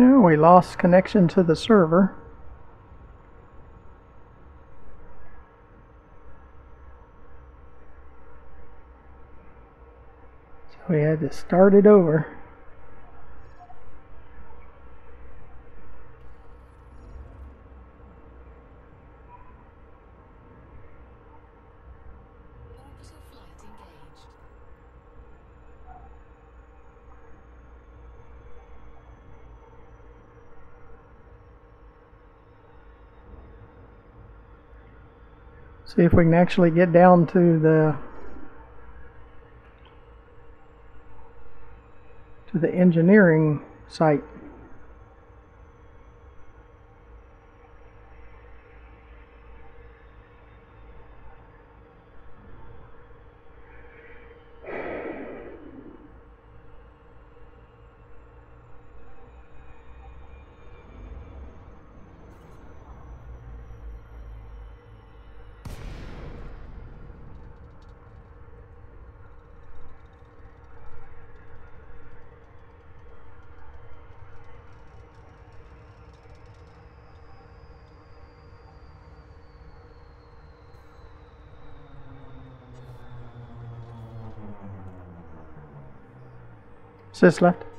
We lost connection to the server. So we had to start it over. See if we can actually get down to the to the engineering site. Sis left.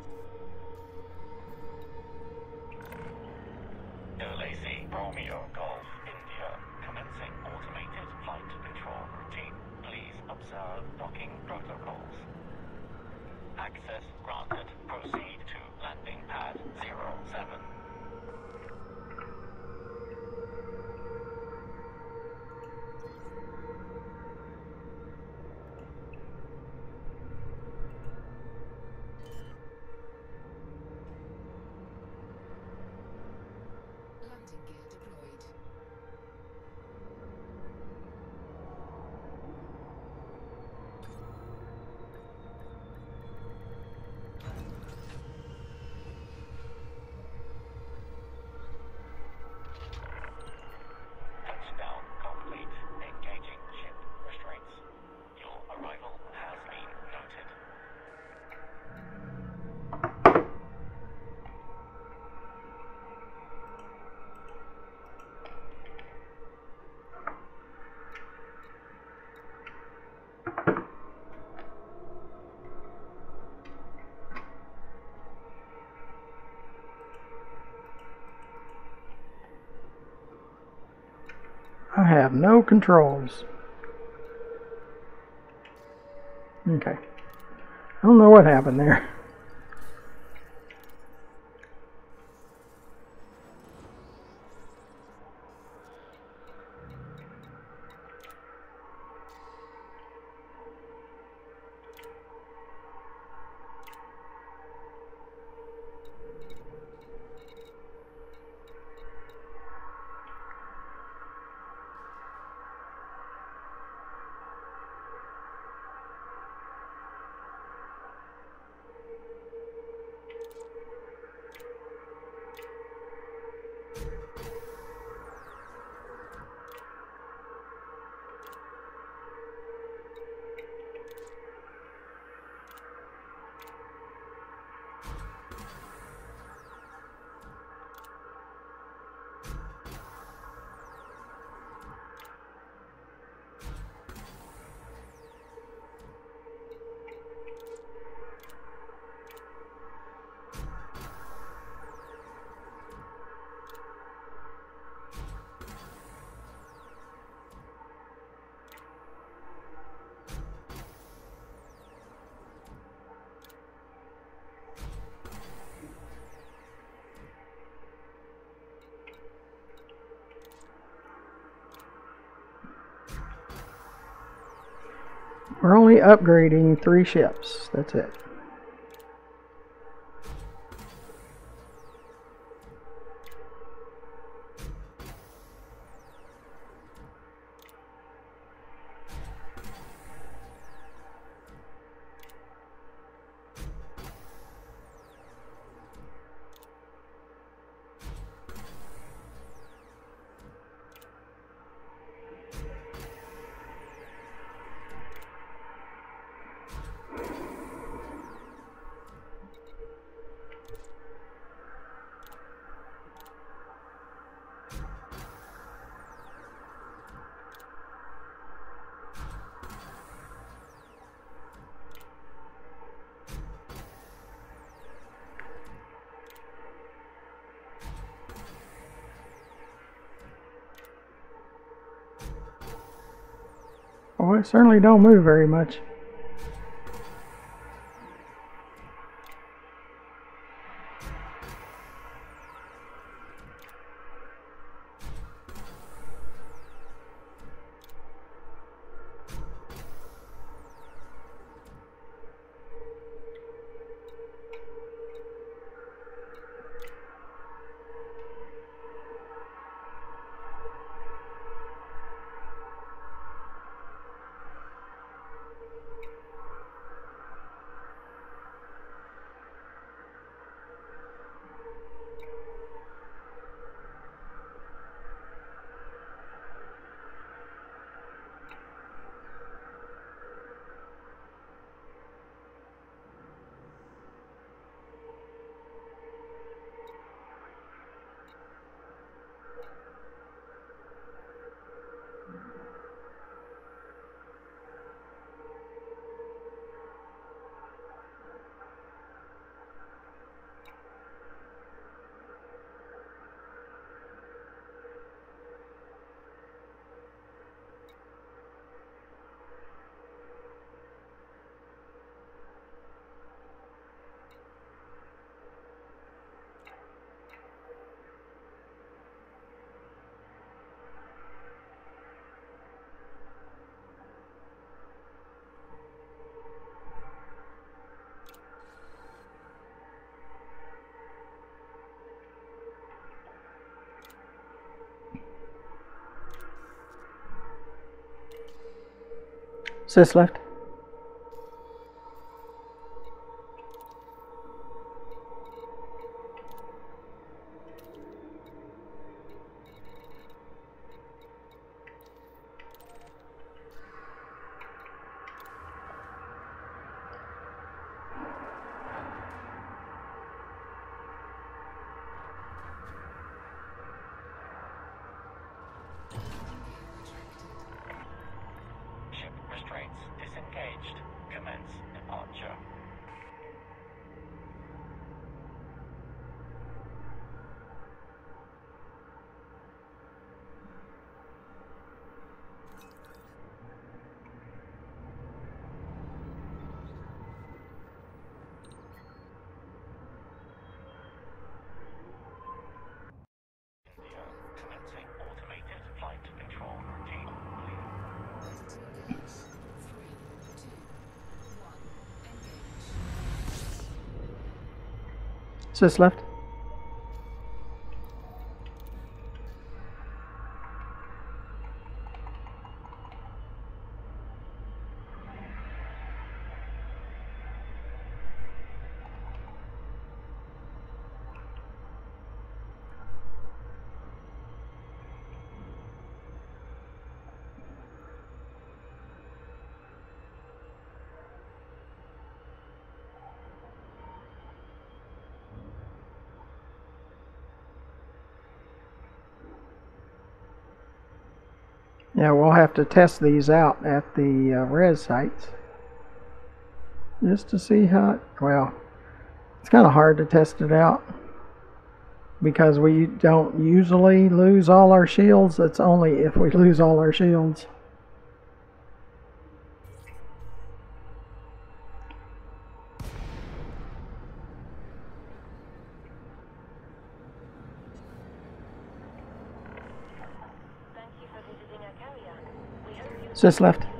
I have no controls. Okay. I don't know what happened there. We're only upgrading three ships. That's it. Certainly don't move very much. Sis left. Ship restraints Commence departure. Sis left. Yeah, we'll have to test these out at the uh, res sites just to see how. Well, it's kind of hard to test it out because we don't usually lose all our shields. It's only if we lose all our shields. Thank you for visiting our carrier. Sis left.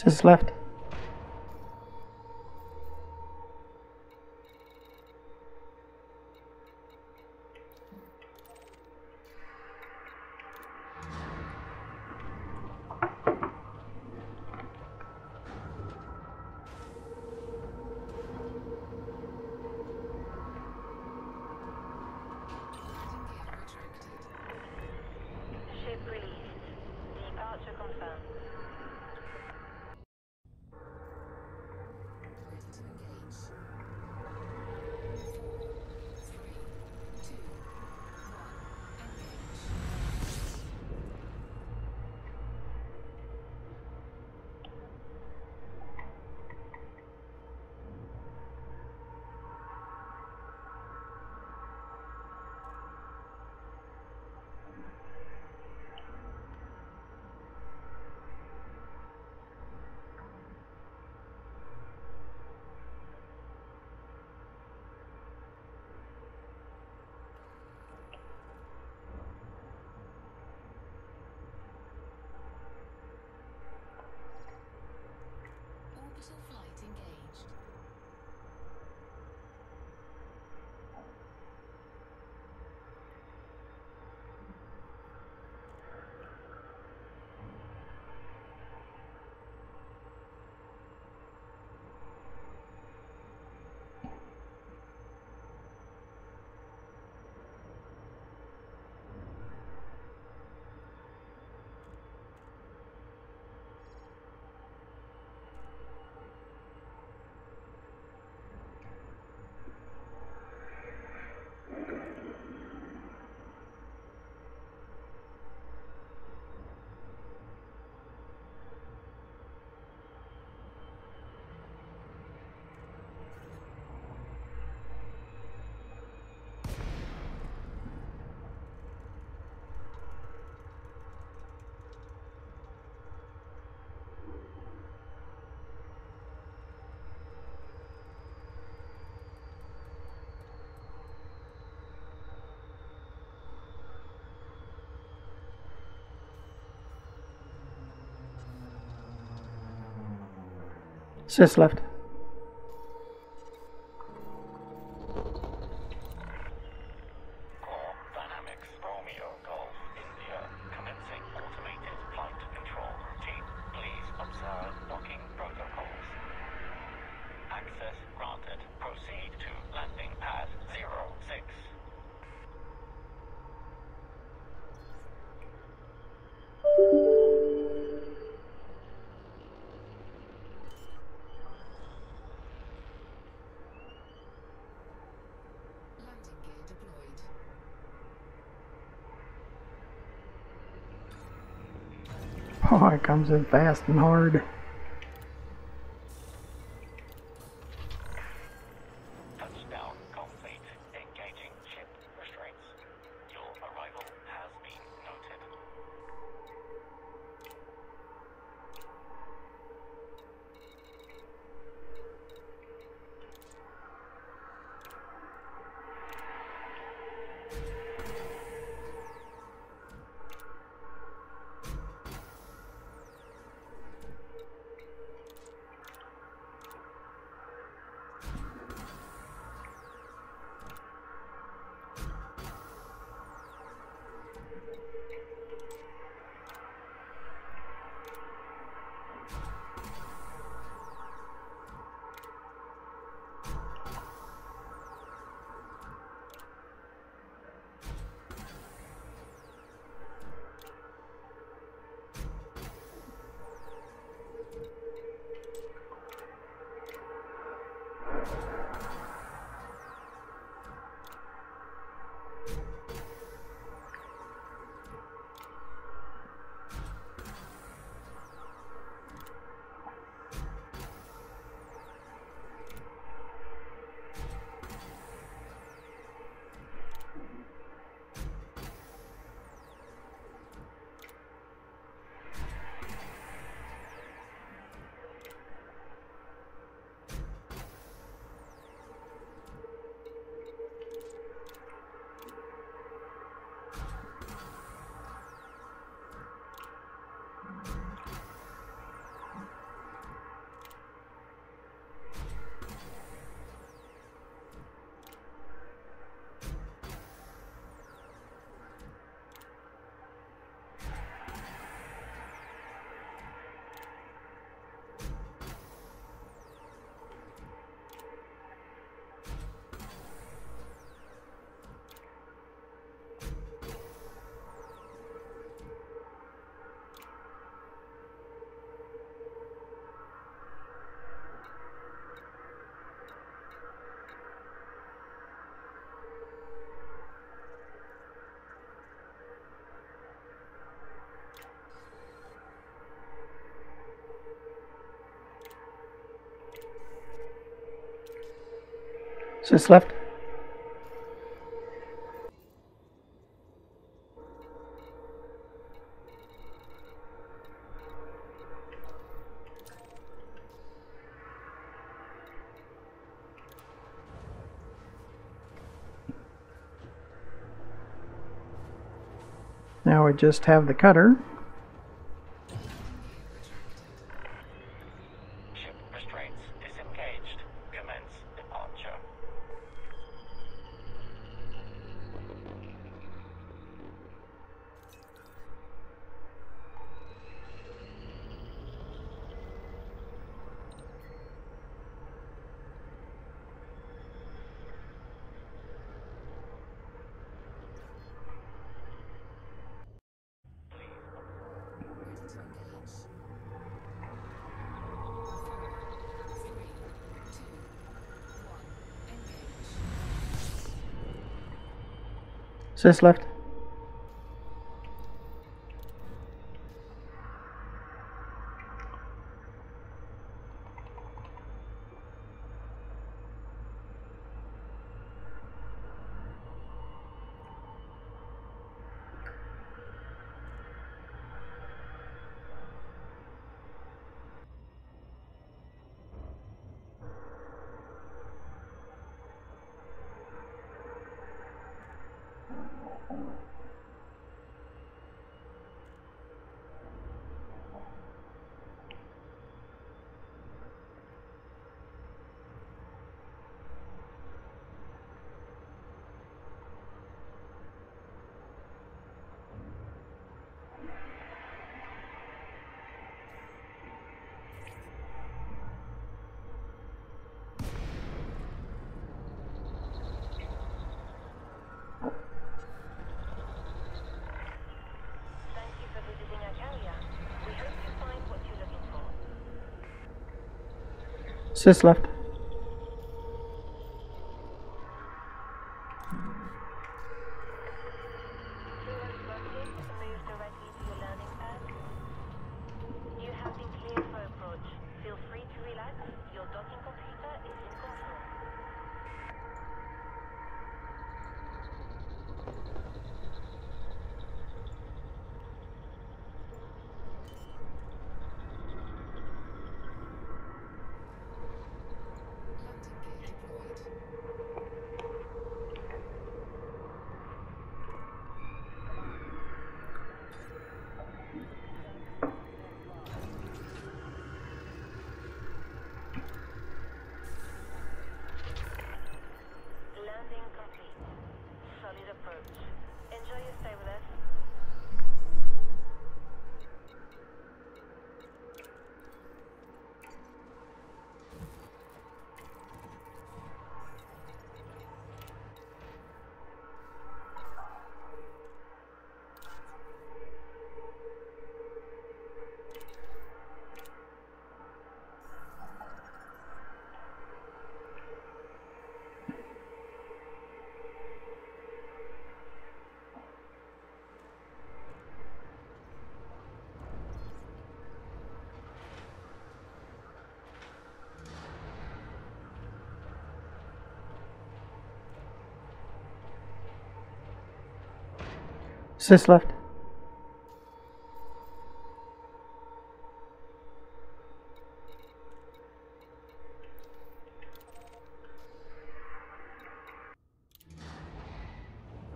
Sys left. Sys left. Comes in fast and hard. Sys left. Now we just have the cutter. Ship restraints disengaged. Commence departure. Ready to engage. Three, two, one. Engage. Sys left. Thank you for visiting our carrier. We hope you find what you're looking for. Sys left. Sys left.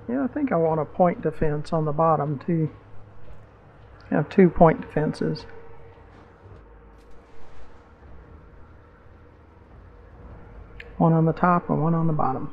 Yeah, I think I want a point defense on the bottom too. Have two point defenses. One on the top and one on the bottom.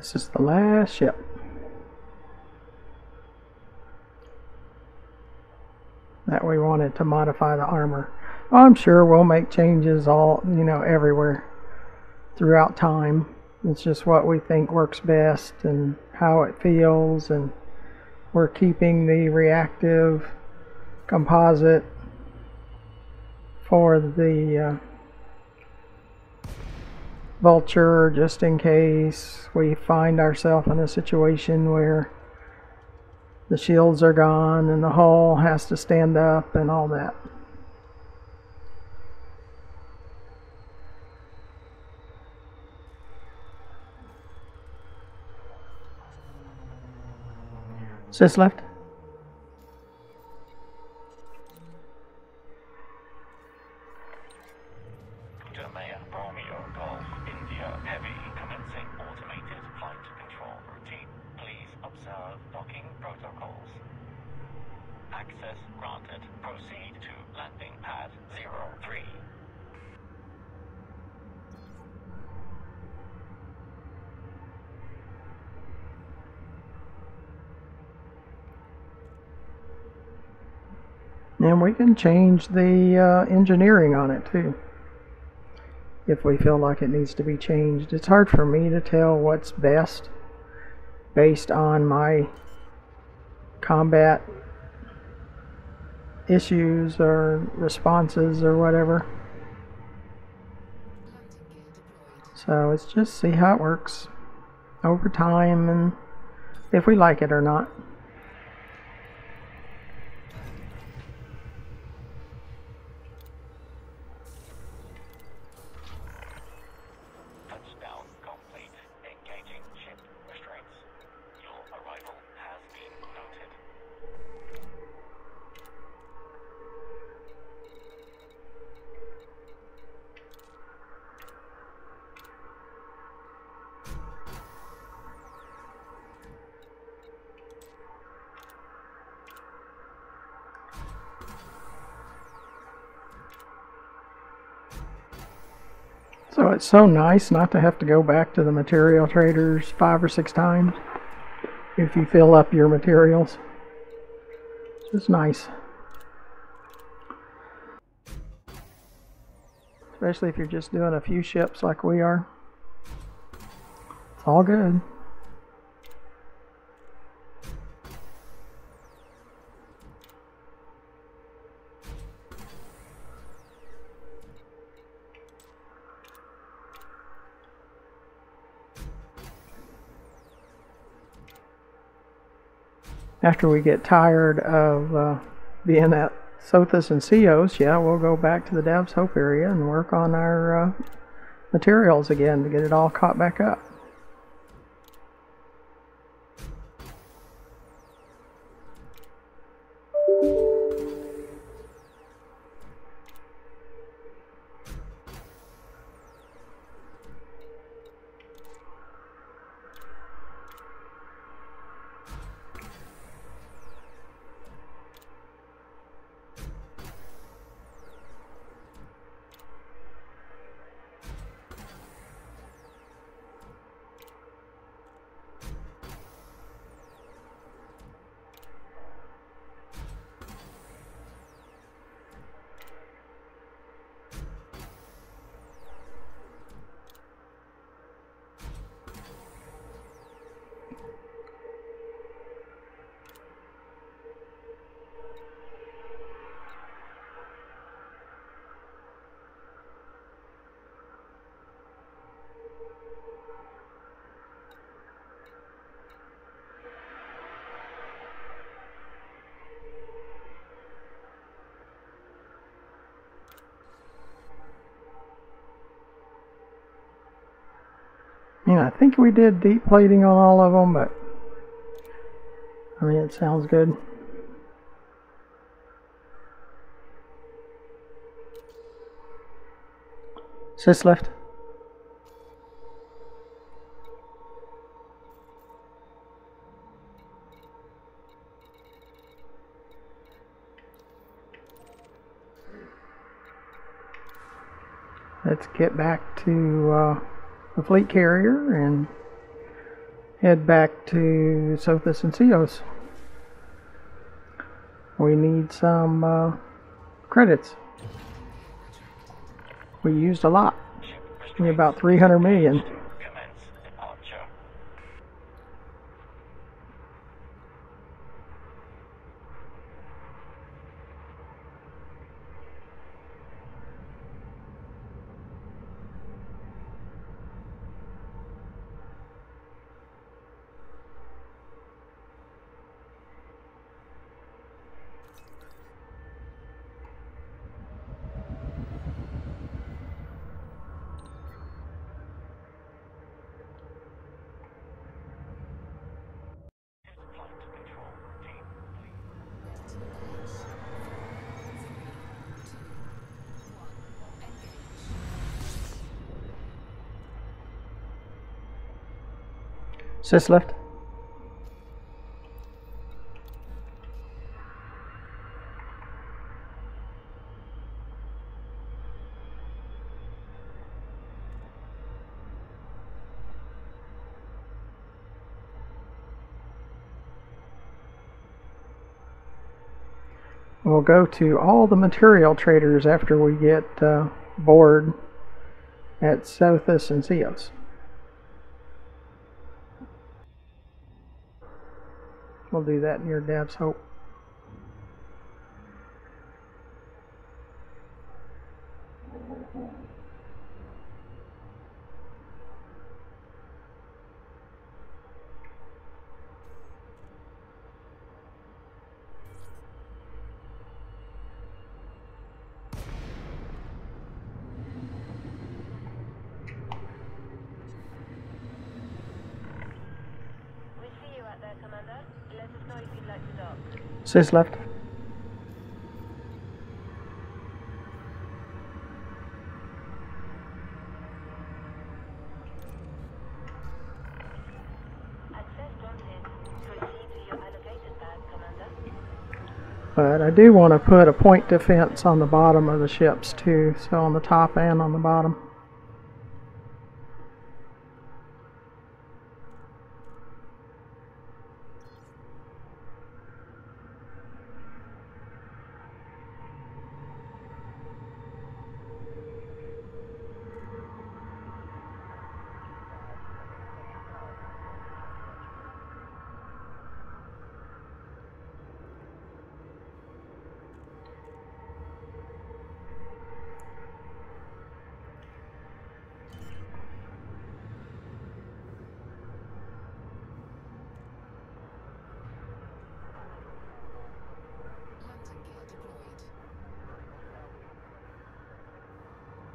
This is the last ship. That we wanted to modify the armor. I'm sure we'll make changes all, you know, everywhere throughout time. It's just what we think works best and how it feels and we're keeping the reactive composite for the uh, vulture just in case we find ourselves in a situation where the shields are gone and the hull has to stand up and all that. Sis left. Change the uh, engineering on it too. If we feel like it needs to be changed. It's hard for me to tell what's best based on my combat issues or responses or whatever. So let's just see how it works over time and if we like it or not. So nice not to have to go back to the material traders five or six times if you fill up your materials. It's nice. Especially if you're just doing a few ships like we are. It's all good. After we get tired of uh, being at Sothis and Ceos, yeah, we'll go back to the Dav's Hope area and work on our uh, materials again to get it all caught back up. Yeah, I think we did deep plating on all of them, but I mean, it sounds good. Sis left. Let's get back to uh, the fleet carrier and head back to Sothis and Ceos. We need some uh, credits. We used a lot, about 300 million. Sis left. We'll go to all the material traders after we get uh, bored at Sothis and Ceos. We'll do that near Dav's Hope. We see you out there, Commander. Let us know if you'd like to dock. Sis left. Access granted. Proceed to your allocated pad, left. But I do want to put a point defense on the bottom of the ships too, so on the top and on the bottom.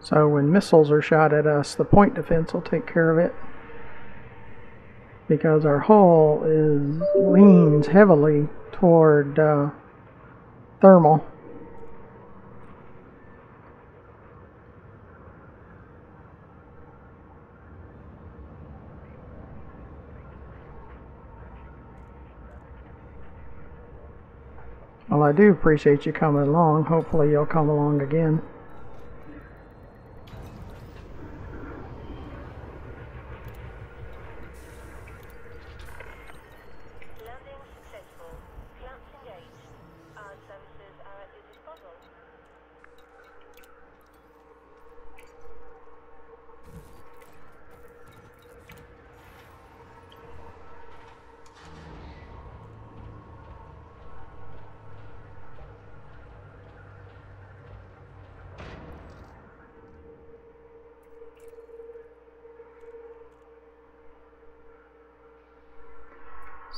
So when missiles are shot at us, the point defense will take care of it. Because our hull is leans heavily toward uh, thermal. Well, I do appreciate you coming along. Hopefully, you'll come along again.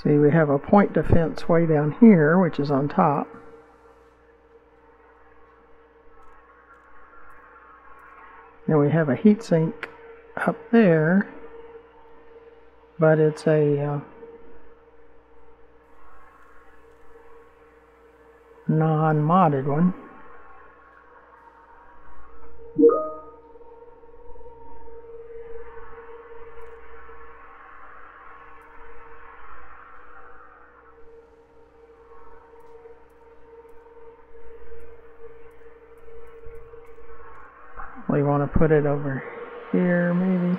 See, we have a point defense way down here, which is on top. Then we have a heat sink up there, but it's a uh, non-modded one. We want to put it over here, maybe.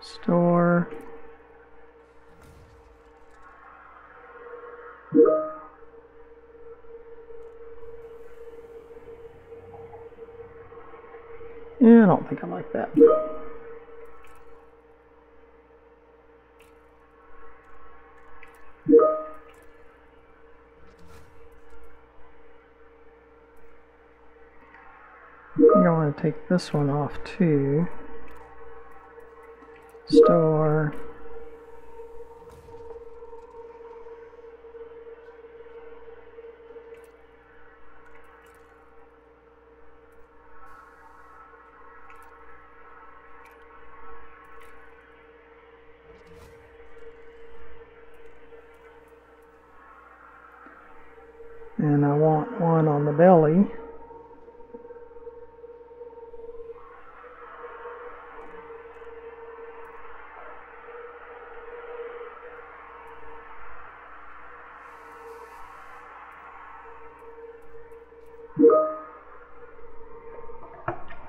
Store. Yeah, I don't think I like that. Take this one off too. Store.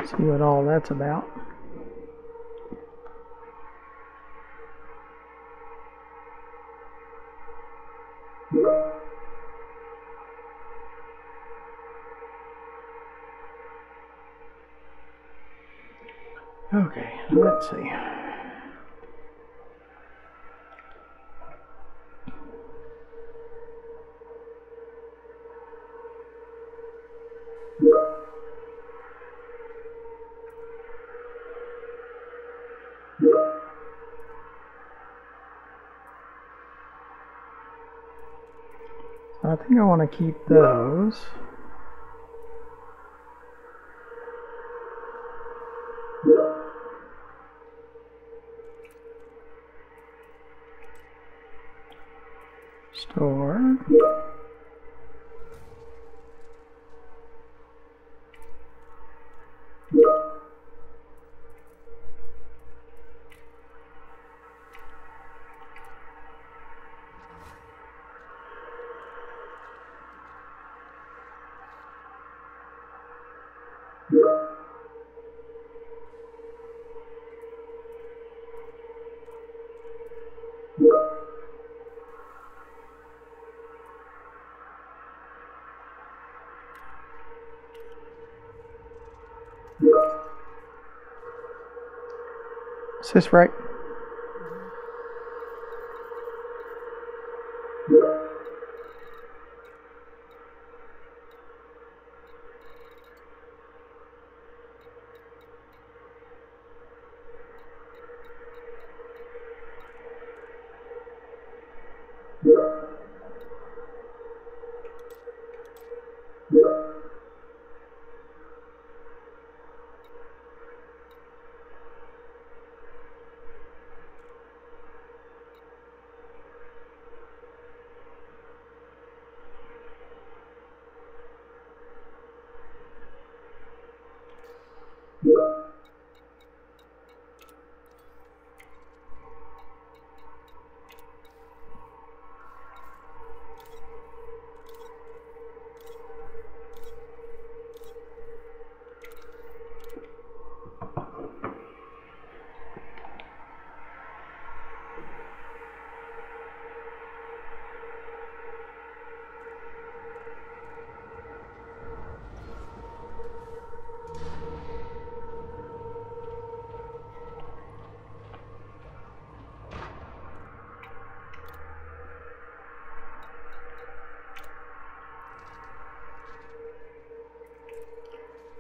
See what all that's about. Think I want to keep those. This right?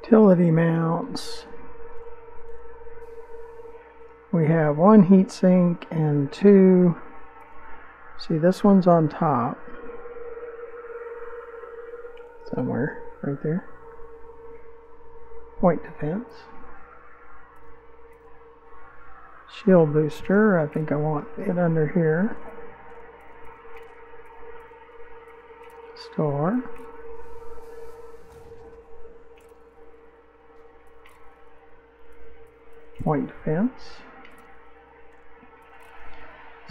Utility mounts. We have one heatsink and two. See, this one's on top. Somewhere, right there. Point defense. Shield booster, I think I want it under here. Store. Point defense.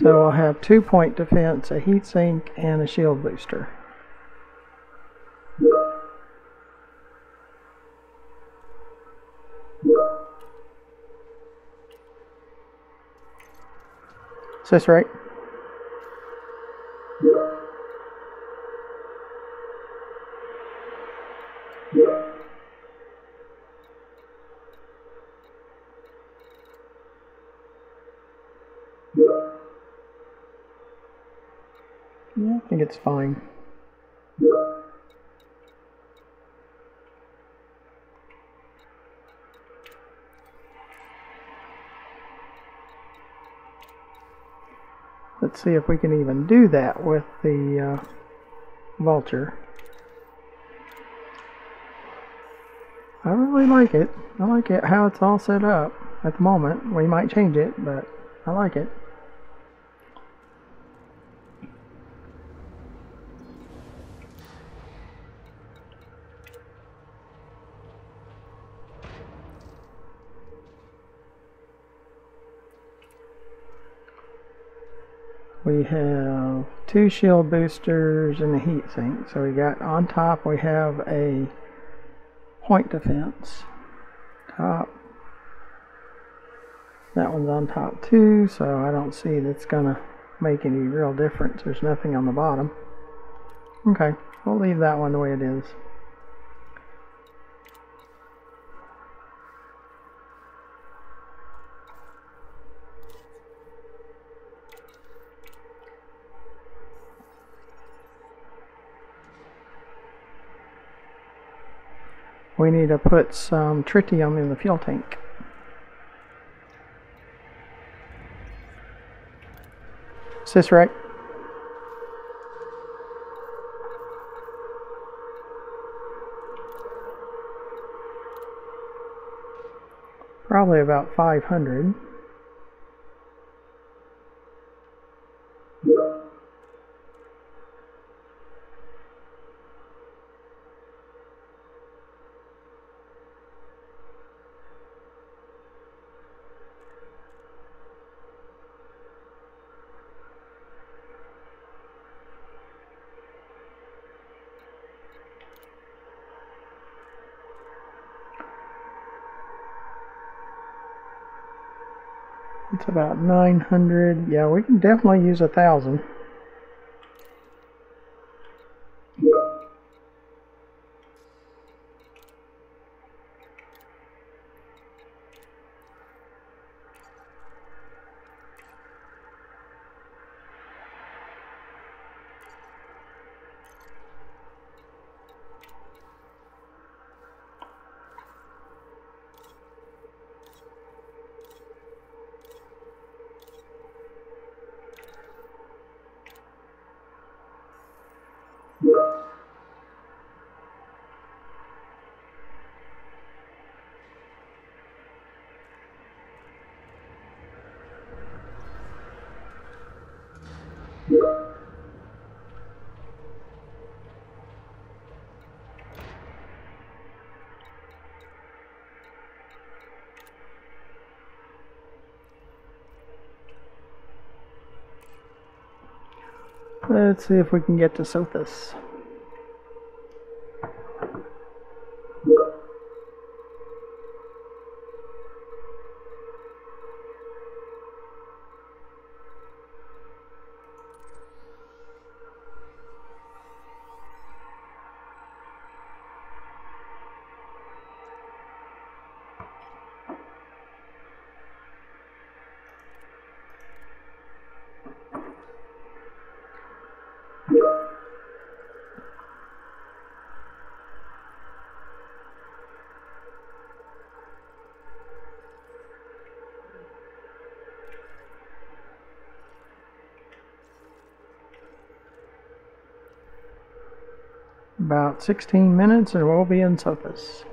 So I'll have two point defense, a heatsink, and a shield booster. Is this right? Yeah, I think it's fine. Let's see if we can even do that with the uh, vulture. I really like it. I like it how it's all set up at the moment. We might change it, but I like it. we have two shield boosters and a heat sink. So we got on top we have a point defense. Top. That one's on top too, so I don't see that's gonna make any real difference. There's nothing on the bottom. Okay, we'll leave that one the way it is. We need to put some tritium in the fuel tank. Is this right? Probably about 500. It's about 900. Yeah, we can definitely use a thousand. Let's see if we can get to Sothis. About 16 minutes and we'll be in Sothis.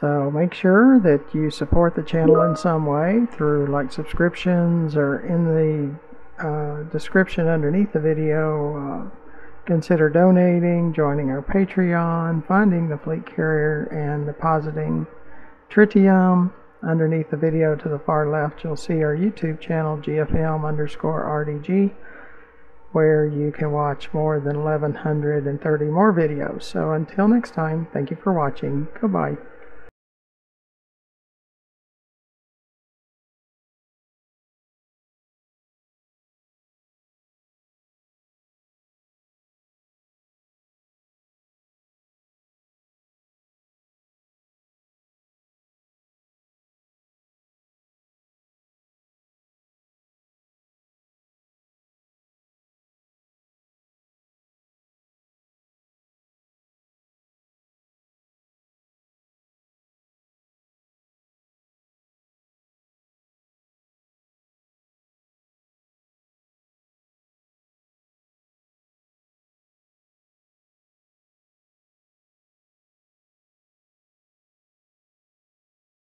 So make sure that you support the channel in some way through like subscriptions or in the uh, description underneath the video. Uh, consider donating, joining our Patreon, finding the fleet carrier, and depositing tritium. Underneath the video to the far left, you'll see our YouTube channel, GFM underscore RDG where you can watch more than 1130 more videos. So until next time, thank you for watching. Goodbye.